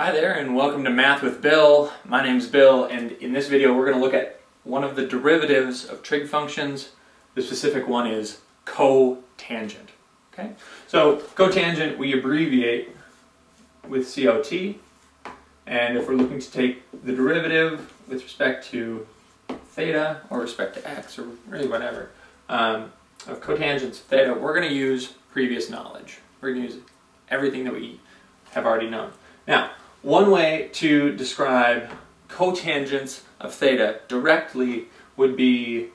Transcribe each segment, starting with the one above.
Hi there and welcome to Math with Bill. My name's Bill and in this video we're going to look at one of the derivatives of trig functions. The specific one is cotangent. Okay, So cotangent we abbreviate with COT and if we're looking to take the derivative with respect to theta or respect to x or really whatever um, of cotangents of theta, we're going to use previous knowledge. We're going to use everything that we have already known. Now, one way to describe cotangents of theta directly would be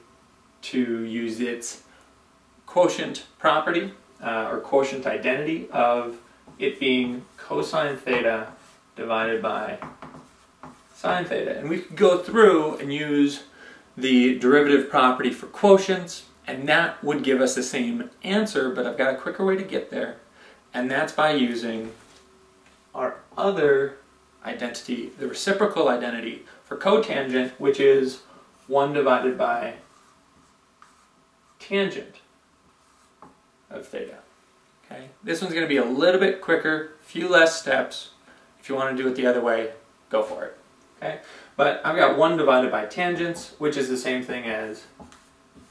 to use its quotient property uh, or quotient identity of it being cosine theta divided by sine theta. And we could go through and use the derivative property for quotients, and that would give us the same answer, but I've got a quicker way to get there, and that's by using our other identity, the reciprocal identity for cotangent, which is 1 divided by tangent of theta. Okay, This one's going to be a little bit quicker, few less steps. If you want to do it the other way, go for it. Okay, But I've got 1 divided by tangents, which is the same thing as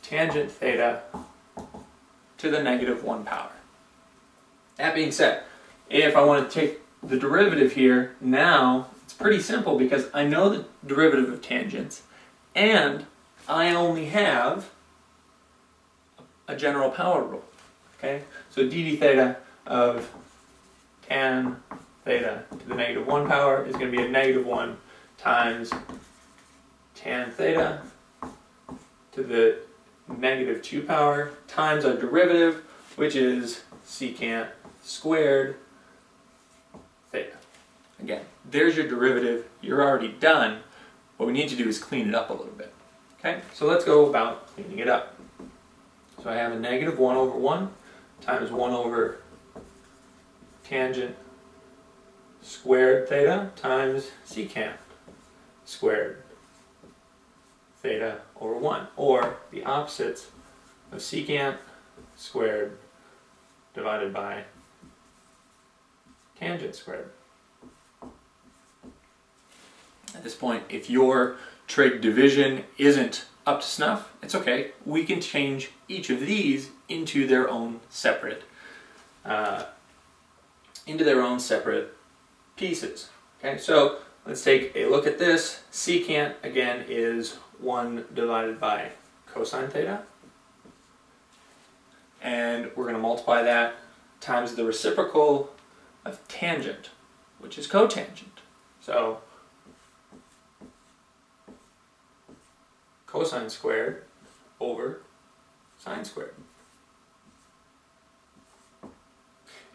tangent theta to the negative 1 power. That being said, if I want to take the derivative here, now it's pretty simple because I know the derivative of tangents and I only have a general power rule. Okay, so d theta of tan theta to the negative 1 power is going to be a negative 1 times tan theta to the negative 2 power times our derivative, which is secant squared. Again, there's your derivative. You're already done. What we need to do is clean it up a little bit. Okay, so let's go about cleaning it up. So I have a negative 1 over 1 times 1 over tangent squared theta times secant squared theta over 1, or the opposites of secant squared divided by tangent squared. At this point, if your trig division isn't up to snuff, it's okay. We can change each of these into their own separate, uh, into their own separate pieces. Okay, so let's take a look at this. Secant, again, is 1 divided by cosine theta. And we're going to multiply that times the reciprocal of tangent, which is cotangent. So cosine squared over sine squared.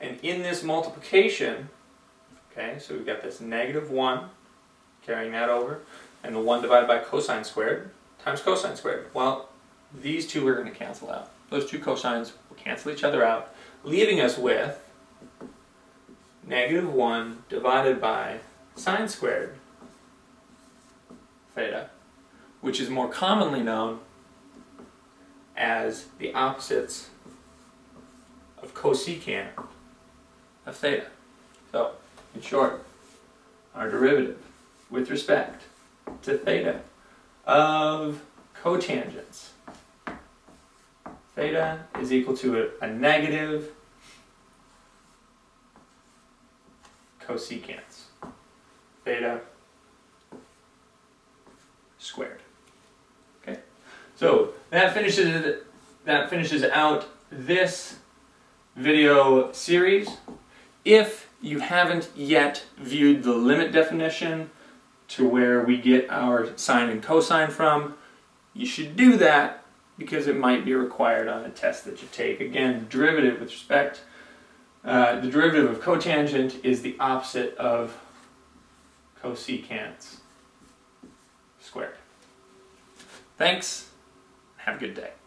And in this multiplication, okay, so we've got this negative 1, carrying that over, and the 1 divided by cosine squared times cosine squared. Well, these two are going to cancel out. Those two cosines will cancel each other out, leaving us with negative 1 divided by sine squared theta, which is more commonly known as the opposites of cosecant of theta. So, in short, our derivative with respect to theta of cotangents. Theta is equal to a, a negative cosecants. Theta squared. So that finishes that finishes out this video series. If you haven't yet viewed the limit definition to where we get our sine and cosine from, you should do that because it might be required on a test that you take. Again, derivative with respect uh, the derivative of cotangent is the opposite of cosecants squared. Thanks. Have a good day.